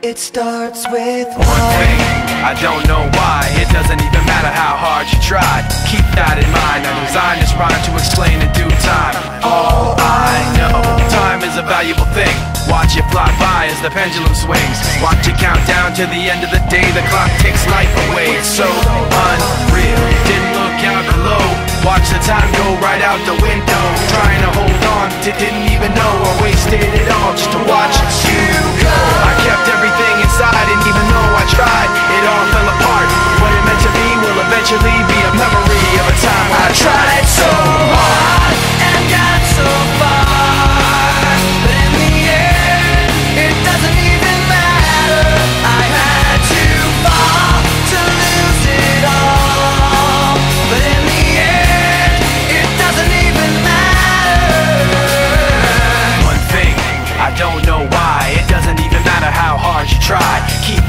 It starts with one thing. I don't know why. It doesn't even matter how hard you try. Keep that in mind. I designed this rhyme to explain in due time. All I know, time is a valuable thing. Watch it fly by as the pendulum swings. Watch it count down to the end of the day. The clock takes life away. It's so unreal. Didn't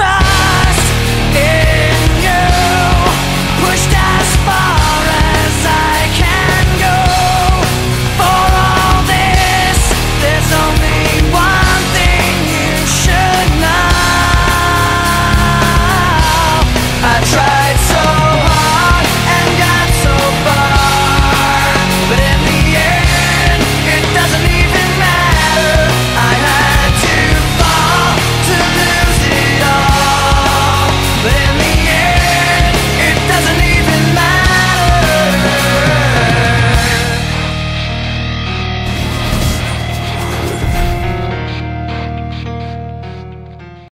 I've